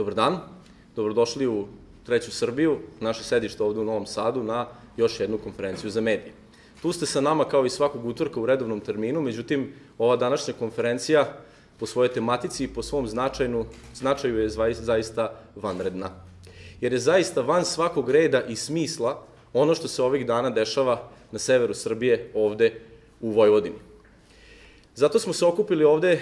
Dobar dan, dobrodošli u Treću Srbiju, naše sedište ovde u Novom Sadu, na još jednu konferenciju za medije. Tu ste sa nama kao i svakog utorka u redovnom terminu, međutim, ova današnja konferencija po svojoj tematici i po svom značajnu, značaju je zaista vanredna. Jer je zaista van svakog reda i smisla ono što se ovih dana dešava na severu Srbije ovde u Vojvodini. Zato smo se okupili ovde, e,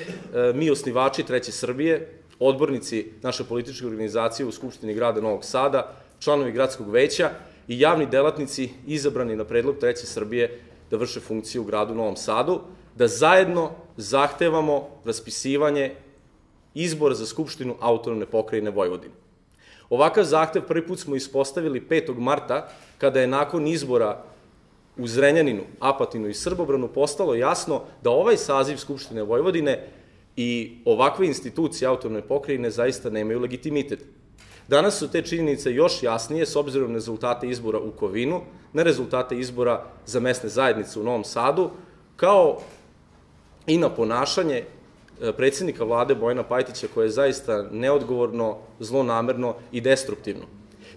mi osnivači Treće Srbije, odbornici naše političke organizacije u Skupštini grada Novog Sada, članovi gradskog veća i javni delatnici izabrani na predlog Treće Srbije da vrše funkciju u gradu Novom Sadu, da zajedno zahtevamo raspisivanje izbora za Skupštinu autonomne pokrajine Vojvodine. Ovakav zahtev prvi put smo ispostavili 5. marta, kada je nakon izbora u Zrenjaninu, Apatinu i Srbobranu postalo jasno da ovaj saziv Skupštine Vojvodine i ovakve institucije autonomne pokrajine zaista nemaju legitimitet. Danas su te činjenice još jasnije s obzirom na rezultate izbora u Kovinu, na rezultate izbora za mesne zajednice u Novom Sadu, kao i na ponašanje e, predsednika vlade Bojana Pajtića koje je zaista neodgovorno, zlonamerno i destruktivno.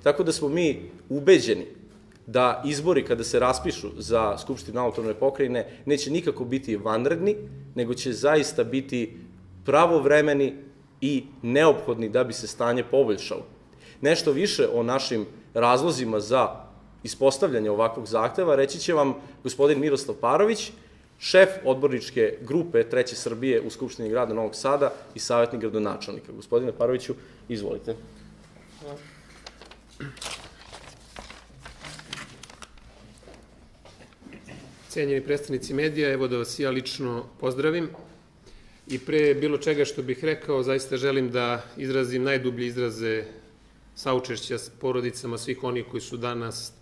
Tako da smo mi ubeđeni da izbori kada se raspišu za Skupštinu autonomne pokrajine neće nikako biti vanredni, nego će zaista biti pravovremeni i neophodni da bi se stanje poboljšalo. Nešto više o našim razlozima za ispostavljanje ovakvog zahteva reći će vam gospodin Miroslav Parović, šef odborničke grupe Treće Srbije u Skupštini grada Novog Sada i savjetnik gradonačelnika. Gospodine Paroviću, izvolite. Hvala. Cijenjeni predstavnici medija, evo da vas ja lično pozdravim. I pre bilo čega što bih rekao, zaista želim da izrazim najdublje izraze saučešća s porodicama svih onih koji su danas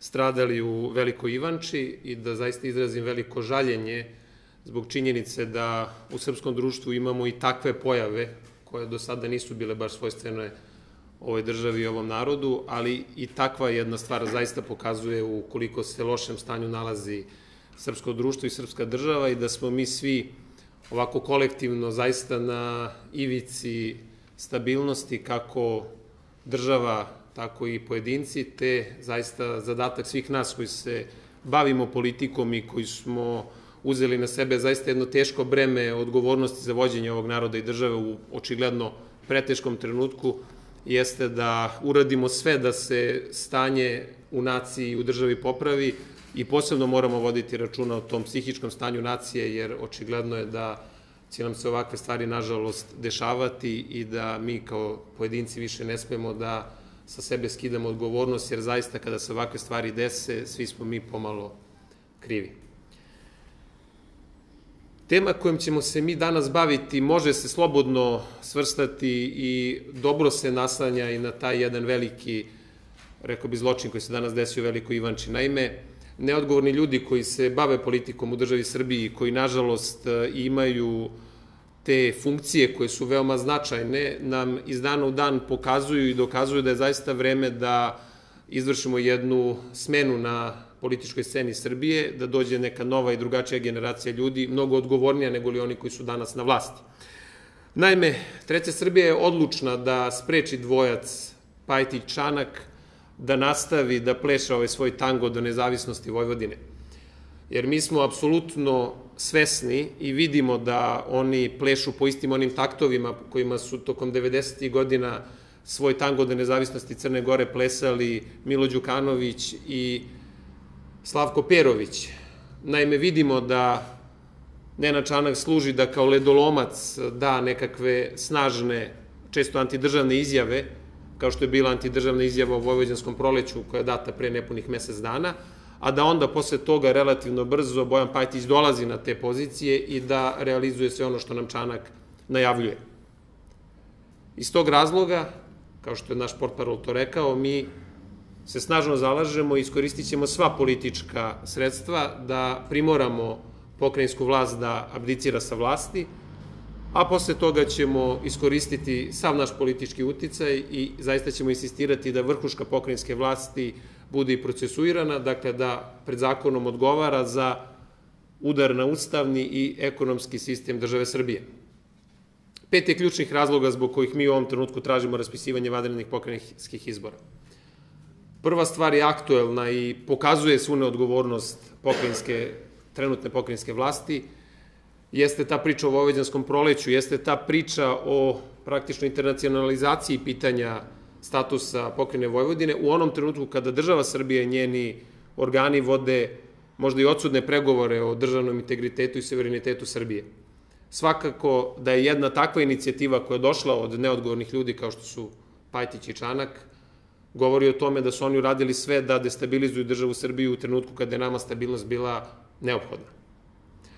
stradali u Velikoj Ivanči i da zaista izrazim veliko žaljenje zbog činjenice da u srpskom društvu imamo i takve pojave koje do sada nisu bile baš svojstvene ovoj državi i ovom narodu, ali i takva jedna stvar zaista pokazuje u koliko se lošem stanju nalazi srpsko društvo i srpska država i da smo mi svi ovako kolektivno zaista na ivici stabilnosti kako država, tako i pojedinci, te zaista zadatak svih nas koji se bavimo politikom i koji smo uzeli na sebe zaista jedno teško breme odgovornosti za vođenje ovog naroda i države u očigledno preteškom trenutku, jeste da uradimo sve da se stanje u naciji i u državi popravi, i posebno moramo voditi računa o tom psihičkom stanju nacije, jer očigledno je da će nam se ovakve stvari, nažalost, dešavati i da mi kao pojedinci više ne smemo da sa sebe skidamo odgovornost, jer zaista kada se ovakve stvari dese, svi smo mi pomalo krivi. Tema kojom ćemo se mi danas baviti može se slobodno svrstati i dobro se naslanja i na taj jedan veliki, rekao bi, zločin koji se danas desio u Velikoj Ivanči. Naime, neodgovorni ljudi koji se bave politikom u državi Srbiji, koji nažalost e, imaju te funkcije koje su veoma značajne, nam iz dana u dan pokazuju i dokazuju da je zaista vreme da izvršimo jednu smenu na političkoj sceni Srbije, da dođe neka nova i drugačija generacija ljudi, mnogo odgovornija nego li oni koji su danas na vlasti. Naime, Treća Srbija je odlučna da spreči dvojac Pajtić Čanak, da nastavi da pleše ovaj svoj tango do nezavisnosti Vojvodine. Jer mi smo apsolutno svesni i vidimo da oni plešu po istim onim taktovima kojima su tokom 90. godina svoj tango do nezavisnosti Crne Gore plesali Milo Đukanović i Slavko Perović. Naime, vidimo da Nena Čanak služi da kao ledolomac da nekakve snažne, često antidržavne izjave, kao što je bila antidržavna izjava o Vojvođanskom proleću koja je data pre nepunih mesec dana, a da onda posle toga relativno brzo Bojan Pajtić dolazi na te pozicije i da realizuje sve ono što nam Čanak najavljuje. Iz tog razloga, kao što je naš portparol to rekao, mi se snažno zalažemo i iskoristit ćemo sva politička sredstva da primoramo pokrajinsku vlast da abdicira sa vlasti, a posle toga ćemo iskoristiti sav naš politički uticaj i zaista ćemo insistirati da vrhuška pokrajinske vlasti bude i procesuirana, dakle da pred zakonom odgovara za udar na ustavni i ekonomski sistem države Srbije. pet je ključnih razloga zbog kojih mi u ovom trenutku tražimo raspisivanje vanrednih pokrajinskih izbora. Prva stvar je aktuelna i pokazuje svu neodgovornost pokrajinske, trenutne pokrajinske vlasti, jeste ta priča o Vojvođanskom proleću, jeste ta priča o praktično internacionalizaciji pitanja statusa pokrene Vojvodine u onom trenutku kada država Srbije i njeni organi vode možda i odsudne pregovore o državnom integritetu i suverenitetu Srbije. Svakako da je jedna takva inicijativa koja je došla od neodgovornih ljudi kao što su Pajtić i Čanak, govori o tome da su oni uradili sve da destabilizuju državu Srbiju u trenutku kada je nama stabilnost bila neophodna.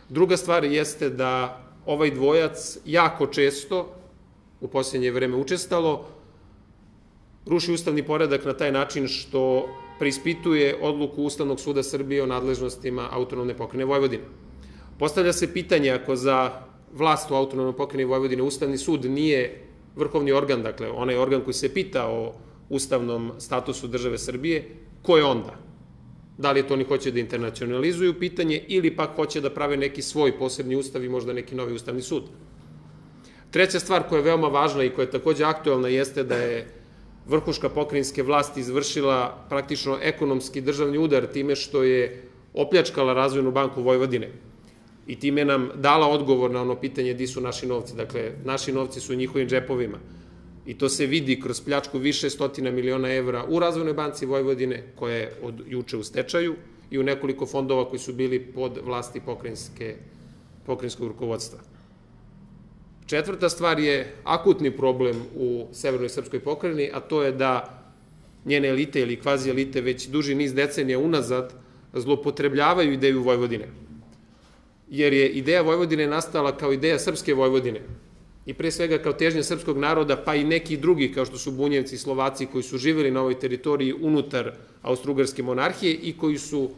Druga stvar jeste da ovaj dvojac jako često, u posljednje vreme učestalo, ruši ustavni poredak na taj način što preispituje odluku Ustavnog suda Srbije o nadležnostima autonomne pokrene Vojvodine. Postavlja se pitanje ako za vlast u autonomnoj pokrene Vojvodine Ustavni sud nije vrhovni organ, dakle onaj organ koji se pita o ustavnom statusu države Srbije, ko je onda? Da li to oni hoće da internacionalizuju pitanje ili pak hoće da prave neki svoj posebni ustav i možda neki novi ustavni sud? Treća stvar koja je veoma važna i koja je takođe aktuelna jeste da je vrhuška pokrajinske vlasti izvršila praktično ekonomski državni udar time što je opljačkala razvojnu banku Vojvodine i time nam dala odgovor na ono pitanje di su naši novci. Dakle, naši novci su u njihovim džepovima. I to se vidi kroz pljačku više stotina miliona evra u Razvojnoj banci Vojvodine, koja je od juče u stečaju, i u nekoliko fondova koji su bili pod vlasti pokrajinske, pokrajinskog rukovodstva. Četvrta stvar je akutni problem u Severnoj Srpskoj pokrajini, a to je da njene elite ili kvazi elite već duži niz decenija unazad zlopotrebljavaju ideju Vojvodine. Jer je ideja Vojvodine nastala kao ideja Srpske Vojvodine, i pre svega kao težnja srpskog naroda, pa i neki drugi, kao što su Bunjevci i Slovaci, koji su živjeli na ovoj teritoriji unutar Austro-Ugarske monarhije i koji su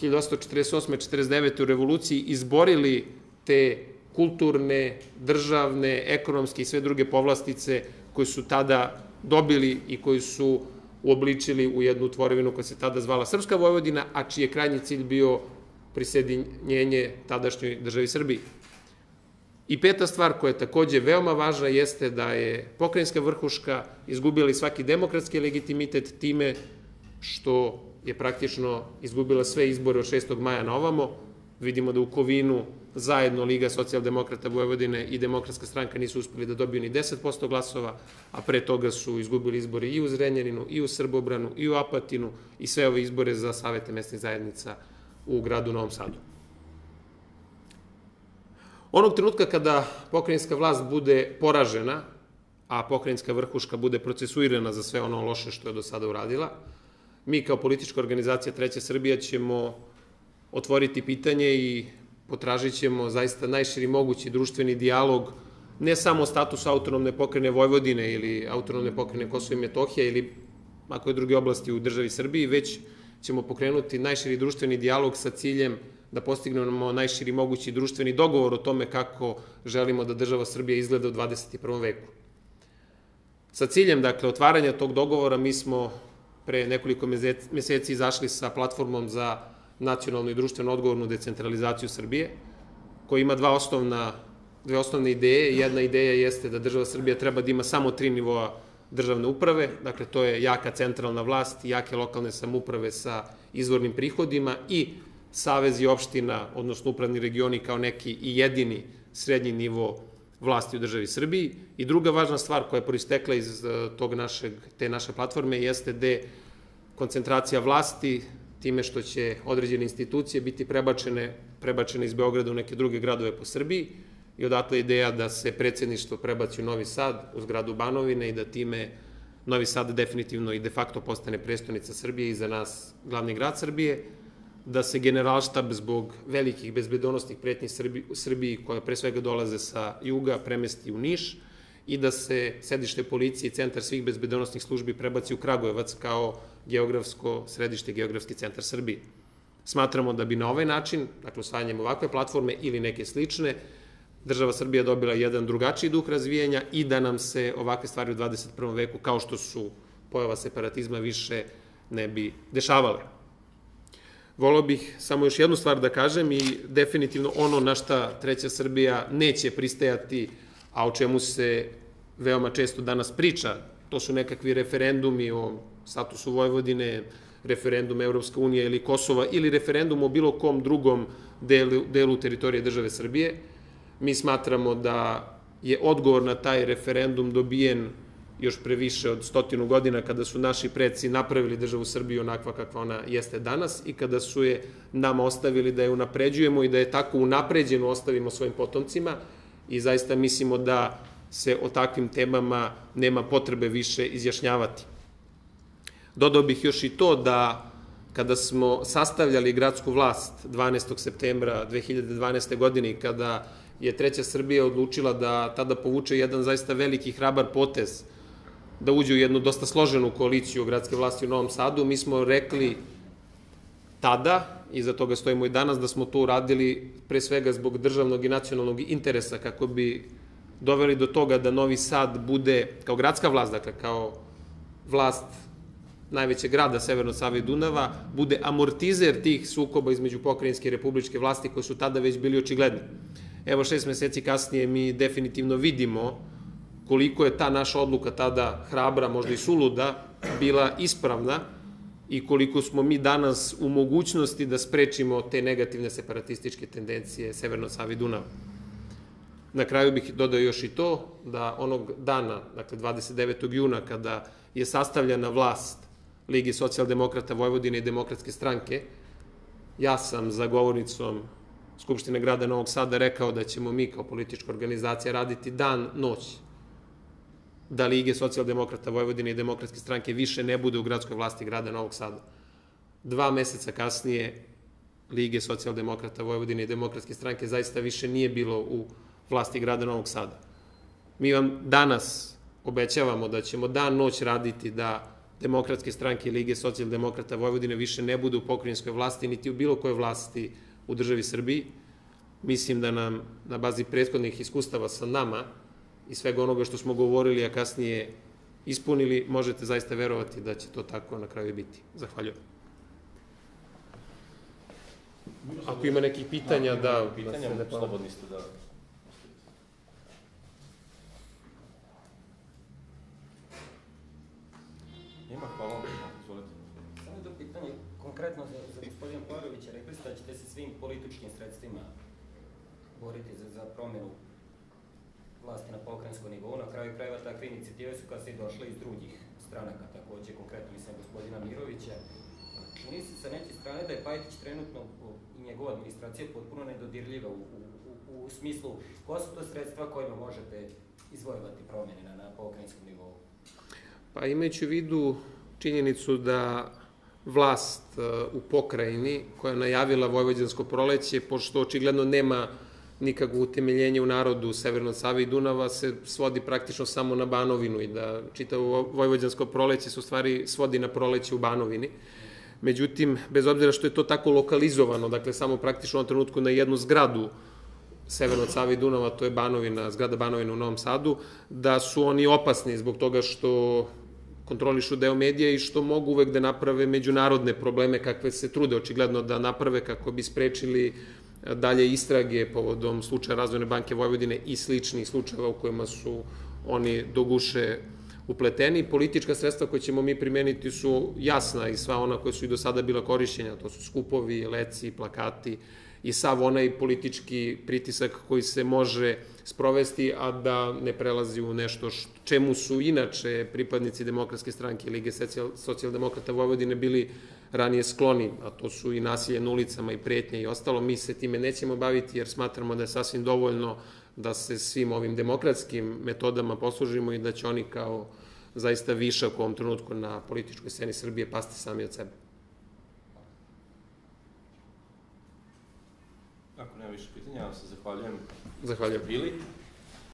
1848-49. u revoluciji izborili te kulturne, državne, ekonomske i sve druge povlastice koje su tada dobili i koji su uobličili u jednu tvorevinu koja se tada zvala Srpska Vojvodina, a čiji je krajnji cilj bio prisedinjenje tadašnjoj državi Srbiji. I peta stvar koja je takođe veoma važna jeste da je pokrajinska vrhuška izgubila svaki demokratski legitimitet time što je praktično izgubila sve izbore od 6. maja na ovamo. Vidimo da u Kovinu zajedno Liga socijaldemokrata Vojvodine i demokratska stranka nisu uspeli da dobiju ni 10% glasova, a pre toga su izgubili izbore i u Zrenjaninu, i u Srbobranu, i u Apatinu i sve ove izbore za savete mesnih zajednica u gradu Novom Sadu. Onog trenutka kada pokrajinska vlast bude poražena, a pokrajinska vrhuška bude procesuirana za sve ono loše što je do sada uradila, mi kao politička organizacija Treća Srbija ćemo otvoriti pitanje i potražit ćemo zaista najširi mogući društveni dijalog ne samo o statusu autonomne pokrene Vojvodine ili autonomne pokrene Kosova i Metohija ili ako je druge oblasti u državi Srbiji, već ćemo pokrenuti najširi društveni dijalog sa ciljem da postignemo najširi mogući društveni dogovor o tome kako želimo da država Srbija izgleda u 21. veku. Sa ciljem, dakle, otvaranja tog dogovora mi smo pre nekoliko meseci izašli sa platformom za nacionalnu i društveno odgovornu decentralizaciju Srbije, koja ima dva osnovna, dve osnovne ideje. Jedna ideja jeste da država Srbija treba da ima samo tri nivoa državne uprave, dakle to je jaka centralna vlast, jake lokalne samuprave sa izvornim prihodima i savezi opština, odnosno upravni regioni kao neki i jedini srednji nivo vlasti u državi Srbiji. I druga važna stvar koja je proistekla iz eh, tog našeg, te naše platforme jeste de koncentracija vlasti time što će određene institucije biti prebačene, prebačene iz Beograda u neke druge gradove po Srbiji i odatle ideja da se predsedništvo prebaci u Novi Sad, u zgradu Banovine i da time Novi Sad definitivno i de facto postane prestonica Srbije i za nas glavni grad Srbije da se generalštab zbog velikih bezbedonosnih pretnji u Srbiji, koje pre svega dolaze sa juga, premesti u Niš i da se sedište policije i centar svih bezbedonosnih službi prebaci u Kragujevac kao geografsko središte, geografski centar Srbije. Smatramo da bi na ovaj način, dakle usvajanjem ovakve platforme ili neke slične, država Srbija dobila jedan drugačiji duh razvijanja i da nam se ovakve stvari u 21. veku, kao što su pojava separatizma, više ne bi dešavale. Volao bih samo još jednu stvar da kažem i definitivno ono na šta Treća Srbija neće pristajati, a o čemu se veoma često danas priča, to su nekakvi referendumi o statusu Vojvodine, referendum Evropska unija ili Kosova ili referendum o bilo kom drugom delu, delu teritorije države Srbije. Mi smatramo da je odgovor na taj referendum dobijen još previše od stotinu godina kada su naši predsi napravili državu Srbiju onakva kakva ona jeste danas i kada su je nama ostavili da je unapređujemo i da je tako unapređenu ostavimo svojim potomcima i zaista mislimo da se o takvim temama nema potrebe više izjašnjavati. Dodao bih još i to da kada smo sastavljali gradsku vlast 12. septembra 2012. godine i kada je Treća Srbija odlučila da tada povuče jedan zaista veliki hrabar potez da uđe u jednu dosta složenu koaliciju gradske vlasti u Novom Sadu. Mi smo rekli tada, i za toga stojimo i danas, da smo to uradili pre svega zbog državnog i nacionalnog interesa, kako bi doveli do toga da Novi Sad bude, kao gradska vlast, dakle, kao vlast najvećeg grada Severno Save i Dunava, bude amortizer tih sukoba između pokrajinske i republičke vlasti koji su tada već bili očigledni. Evo šest meseci kasnije mi definitivno vidimo koliko je ta naša odluka tada hrabra, možda i suluda, bila ispravna i koliko smo mi danas u mogućnosti da sprečimo te negativne separatističke tendencije Severno Savi Dunava. Na kraju bih dodao još i to da onog dana, dakle 29. juna, kada je sastavljena vlast Ligi socijaldemokrata Vojvodine i demokratske stranke, ja sam za govornicom Skupštine grada Novog Sada rekao da ćemo mi kao politička organizacija raditi dan, noć da Lige socijaldemokrata Vojvodine i demokratske stranke više ne bude u gradskoj vlasti grada Novog Sada. Dva meseca kasnije Lige socijaldemokrata Vojvodine i demokratske stranke zaista više nije bilo u vlasti grada Novog Sada. Mi vam danas obećavamo da ćemo dan noć raditi da demokratske stranke i Lige socijaldemokrata Vojvodine više ne budu u pokrinjskoj vlasti, niti u bilo kojoj vlasti u državi Srbiji. Mislim da nam na bazi prethodnih iskustava sa nama i svega onoga što smo govorili, a kasnije ispunili, možete zaista verovati da će to tako na kraju biti. Zahvaljujem. Ako ima nekih pitanja, da... da pitanja, da slobodni ste da... Ima, hvala vam, izvolite. Samo jedno pitanje, konkretno za, za gospodina Parovića, rekli ste da ćete se svim političkim sredstvima boriti za, za promjenu vlasti na pokrajinskom nivou. Na kraju krajeva takve inicijative su se došle iz drugih stranaka, takođe konkretno mislim gospodina Mirovića. Čini se sa neke strane da je Pajtić trenutno i njegova administracija potpuno nedodirljiva u, u, u, smislu koja su to sredstva kojima možete izvojevati promjene na, na pokrajinskom nivou? Pa imajući u vidu činjenicu da vlast uh, u pokrajini koja je najavila Vojvođansko proleće, pošto očigledno nema nikakvo utemeljenje u narodu Severnog Save i Dunava se svodi praktično samo na Banovinu i da čitavo Vojvođansko proleće se u stvari svodi na proleće u Banovini. Međutim, bez obzira što je to tako lokalizovano, dakle samo praktično u trenutku na jednu zgradu Severno Save i Dunava, to je Banovina, zgrada Banovina u Novom Sadu, da su oni opasni zbog toga što kontrolišu deo medija i što mogu uvek da naprave međunarodne probleme kakve se trude očigledno da naprave kako bi sprečili dalje istrage povodom slučaja Razvojne banke Vojvodine i sličnih slučajeva u kojima su oni doguše upleteni. Politička sredstva koje ćemo mi primeniti su jasna i sva ona koja su i do sada bila korišćenja, to su skupovi, leci, plakati i sav onaj politički pritisak koji se može sprovesti, a da ne prelazi u nešto što, čemu su inače pripadnici Demokratske stranke Lige socijaldemokrata Vojvodine bili ranije skloni, a to su i nasilje na ulicama i pretnje i ostalo, mi se time nećemo baviti jer smatramo da je sasvim dovoljno da se svim ovim demokratskim metodama poslužimo i da će oni kao zaista višak u ovom trenutku na političkoj sceni Srbije pasti sami od sebe. Ako nema više pitanja, ja vam se zahvaljujem. Zahvaljujem. Bili.